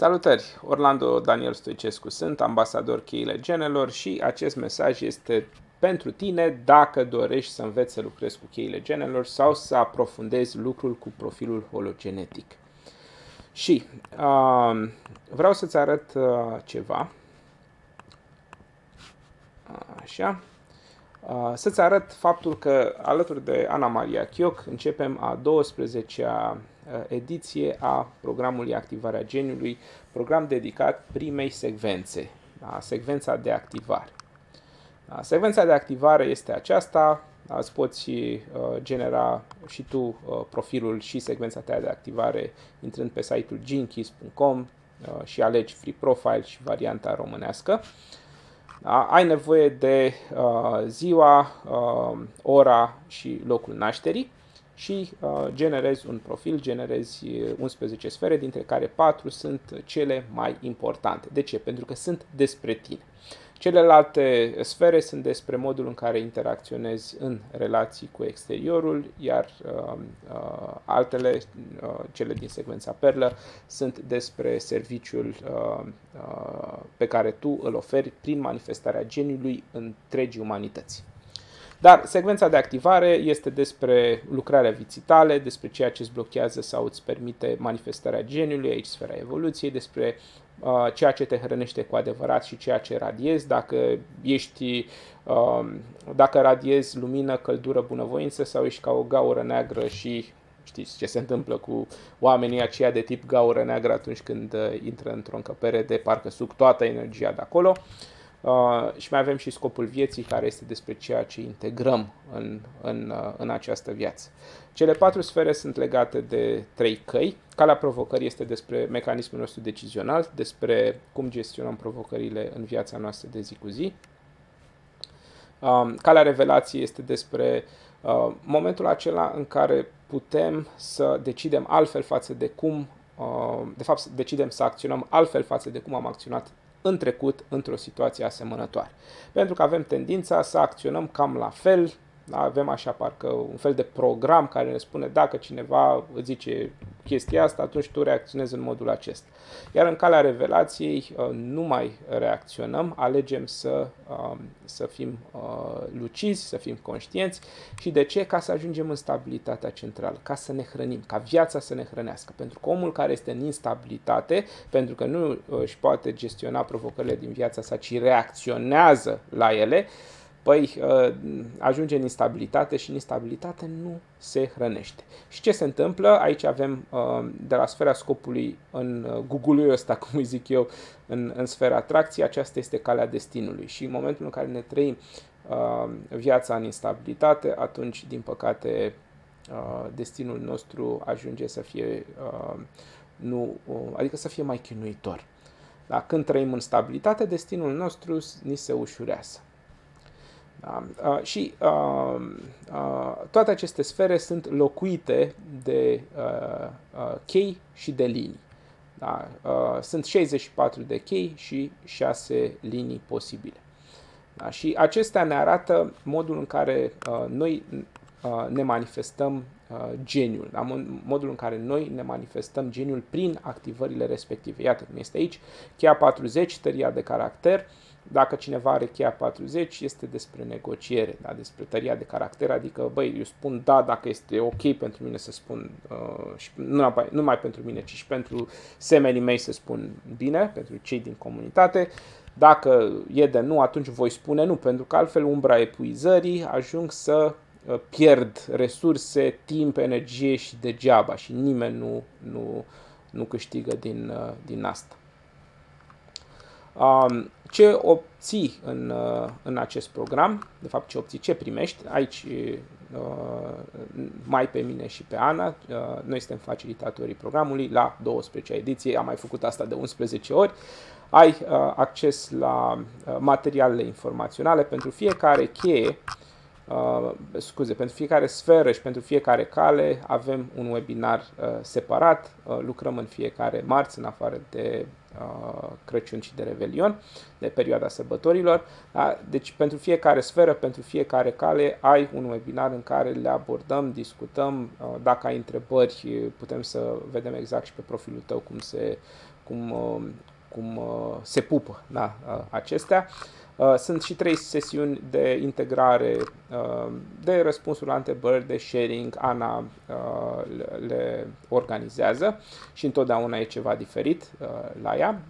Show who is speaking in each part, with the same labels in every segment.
Speaker 1: Salutări! Orlando Daniel Stoicescu sunt, ambasador cheile genelor și acest mesaj este pentru tine dacă dorești să înveți să lucrezi cu cheile genelor sau să aprofundezi lucrul cu profilul hologenetic. Și uh, vreau să-ți arăt uh, ceva. Așa. Uh, să-ți arăt faptul că alături de Ana Maria Chioc începem a 12-a uh, ediție a programului Activarea Geniului, program dedicat primei secvențe, da? secvența de activare. Da? Secvența de activare este aceasta, da? îți poți uh, genera și tu uh, profilul și secvența ta de activare intrând pe site-ul genkeys.com uh, și alegi Free Profile și varianta românească. Da? Ai nevoie de uh, ziua, uh, ora și locul nașterii și uh, generezi un profil, generezi 11 sfere, dintre care 4 sunt cele mai importante. De ce? Pentru că sunt despre tine. Celelalte sfere sunt despre modul în care interacționezi în relații cu exteriorul, iar uh, uh, altele, uh, cele din secvența perlă, sunt despre serviciul uh, uh, pe care tu îl oferi prin manifestarea geniului întregii umanități. Dar secvența de activare este despre lucrarea vieții tale, despre ceea ce îți blochează sau îți permite manifestarea geniului, aici sfera evoluției, despre uh, ceea ce te hrănește cu adevărat și ceea ce radiezi, dacă ești, uh, dacă radiezi lumină, căldură, bunăvoință sau ești ca o gaură neagră și știți ce se întâmplă cu oamenii aceia de tip gaură neagră atunci când uh, intră într-o încăpere de parcă suc toată energia de acolo. Uh, Uh, și mai avem și scopul vieții, care este despre ceea ce integrăm în, în, uh, în această viață. Cele patru sfere sunt legate de trei căi. Calea provocării este despre mecanismul nostru decizional, despre cum gestionăm provocările în viața noastră de zi cu zi. Um, calea revelației este despre uh, momentul acela în care putem să decidem altfel față de cum, uh, de fapt, decidem să acționăm altfel față de cum am acționat în trecut într-o situație asemănătoare. Pentru că avem tendința să acționăm cam la fel, avem așa parcă un fel de program care ne spune dacă cineva îți zice chestia asta, atunci tu reacționezi în modul acesta. Iar în calea revelației uh, nu mai reacționăm, alegem să, um, să fim uh, lucizi, să fim conștienți și de ce? Ca să ajungem în stabilitatea centrală, ca să ne hrănim, ca viața să ne hrănească. Pentru că omul care este în instabilitate, pentru că nu uh, își poate gestiona provocările din viața sa, ci reacționează la ele, păi uh, ajunge în instabilitate și în instabilitate nu se hrănește. Și ce se întâmplă? Aici avem uh, de la sfera scopului în uh, Google-ul ăsta, cum îi zic eu, în, în sfera atracției, aceasta este calea destinului. Și în momentul în care ne trăim viața în instabilitate, atunci, din păcate, destinul nostru ajunge să fie nu, adică să fie mai chinuitor. Da? Când trăim în stabilitate, destinul nostru ni se ușurează. Da? Uh, și uh, uh, toate aceste sfere sunt locuite de uh, uh, chei și de linii. Da? Uh, sunt 64 de chei și 6 linii posibile. Da? Și acestea ne arată modul în care uh, noi uh, ne manifestăm uh, geniul, da? modul în care noi ne manifestăm geniul prin activările respective. Iată cum este aici, cheia 40, tăria de caracter, uh, dacă cineva are cheia 40, este despre negociere, da? despre tăria de caracter, adică, băi, eu spun da dacă este ok pentru mine să spun, uh, și nu numai, nu numai pentru mine, ci și pentru semenii mei să spun bine, pentru cei din comunitate. Dacă e de nu, atunci voi spune nu, pentru că altfel umbra epuizării ajung să uh, pierd resurse, timp, energie și degeaba și nimeni nu, nu, nu câștigă din, uh, din asta. Um, ce obții în, uh, în acest program, de fapt ce obții, ce primești, aici uh, mai pe mine și pe Ana, uh, noi suntem facilitatorii programului. La 12 ediție, am mai făcut asta de 11 ori, ai acces la materialele informaționale pentru fiecare cheie Uh, scuze, pentru fiecare sferă și pentru fiecare cale avem un webinar uh, separat. Uh, lucrăm în fiecare marți, în afară de uh, Crăciun și de Revelion, de perioada sărbătorilor. Da? Deci pentru fiecare sferă, pentru fiecare cale ai un webinar în care le abordăm, discutăm. Uh, dacă ai întrebări, putem să vedem exact și pe profilul tău cum se, cum, uh, cum uh, se pupă da? uh, acestea. Uh, Uh, sunt și trei sesiuni de integrare, uh, de răspunsuri la întrebări, de sharing. Ana uh, le organizează și întotdeauna e ceva diferit la ea.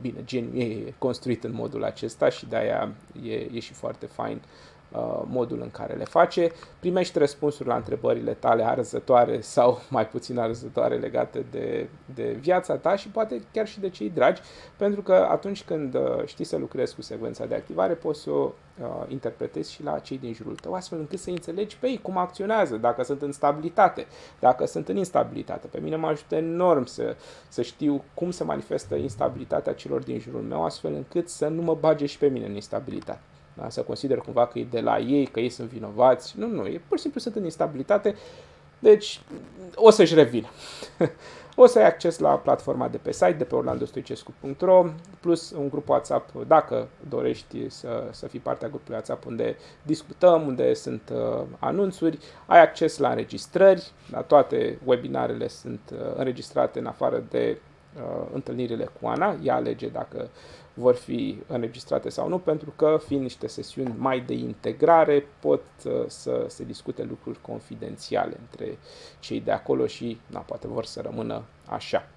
Speaker 1: Bine, gen e construit în modul acesta și de-aia e, e și foarte fain Uh, modul în care le face, primești răspunsuri la întrebările tale arzătoare sau mai puțin arzătoare legate de, de viața ta și poate chiar și de cei dragi, pentru că atunci când uh, știi să lucrezi cu secvența de activare, poți să o uh, interpretezi și la cei din jurul tău, astfel încât să înțelegi pe ei cum acționează, dacă sunt în stabilitate, dacă sunt în instabilitate. Pe mine mă ajută enorm să, să știu cum se manifestă instabilitatea celor din jurul meu, astfel încât să nu mă bage și pe mine în instabilitate da? să consider cumva că e de la ei, că ei sunt vinovați. Nu, nu, e pur și simplu sunt în instabilitate, deci o să-și revină. o să ai acces la platforma de pe site, de pe orlandostoicescu.ro, plus un grup WhatsApp, dacă dorești să, să fii partea grupului WhatsApp, unde discutăm, unde sunt uh, anunțuri, ai acces la înregistrări, la toate webinarele sunt uh, înregistrate în afară de uh, întâlnirile cu Ana, ea alege dacă vor fi înregistrate sau nu, pentru că, fiind niște sesiuni mai de integrare, pot uh, să se discute lucruri confidențiale între cei de acolo și, na, poate vor să rămână așa.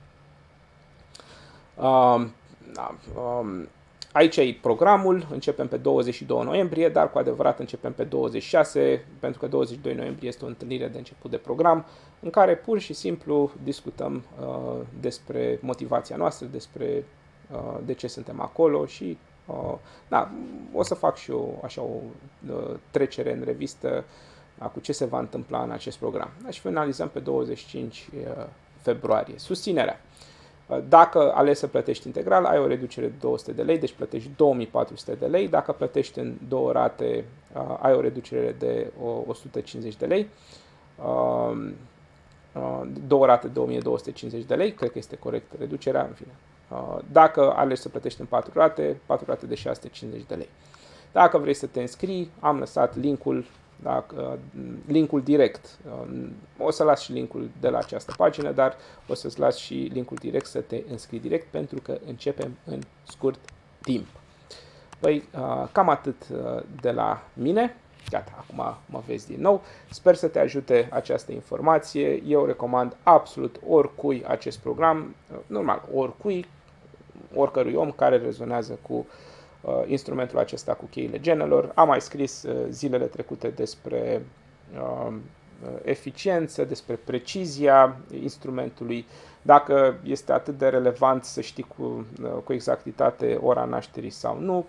Speaker 1: Um, da, um, Aici e programul, începem pe 22 noiembrie, dar cu adevărat începem pe 26, pentru că 22 noiembrie este o întâlnire de început de program, în care pur și simplu discutăm uh, despre motivația noastră, despre Uh, de ce suntem acolo și uh, da, o să fac și eu așa o uh, trecere în revistă cu ce se va întâmpla în acest program. Și finalizăm pe 25 februarie. Susținerea. Dacă ales să plătești integral, ai o reducere de 200 de lei, deci plătești 2400 de lei. Dacă plătești în două rate, ai o reducere de 150 de lei. Două rate de 1250 de lei, cred că este corect reducerea, în fine, Uh, dacă alegi să plătești în 4 rate, 4 rate de 650 de lei. Dacă vrei să te înscrii, am lăsat linkul, dacă, linkul direct. Uh, o să las și linkul de la această pagină, dar o să-ți las și linkul direct să te înscrii direct pentru că începem în scurt timp. Păi, uh, cam atât de la mine. Gata, acum mă vezi din nou. Sper să te ajute această informație. Eu recomand absolut oricui acest program. Normal, oricui oricărui om care rezonează cu uh, instrumentul acesta cu cheile genelor. Am mai scris uh, zilele trecute despre uh, eficiență, despre precizia instrumentului, dacă este atât de relevant să știi cu, uh, cu exactitate ora nașterii sau nu,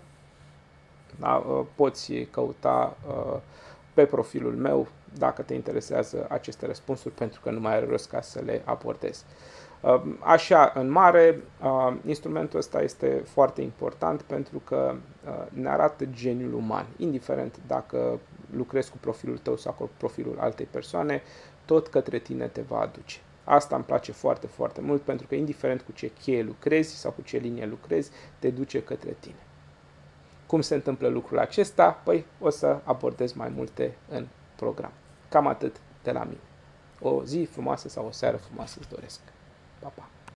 Speaker 1: da, uh, poți căuta uh, pe profilul meu dacă te interesează aceste răspunsuri, pentru că nu mai are rost ca să le abordez. Um, așa, în mare, um, instrumentul ăsta este foarte important pentru că uh, ne arată geniul uman, indiferent dacă lucrezi cu profilul tău sau cu profilul altei persoane, tot către tine te va aduce. Asta îmi place foarte, foarte mult pentru că indiferent cu ce cheie lucrezi sau cu ce linie lucrezi, te duce către tine. Cum se întâmplă lucrul acesta? Păi o să abordez mai multe în program. Cam atât de la mine. O zi frumoasă sau o seară frumoasă îți doresc. 爸爸。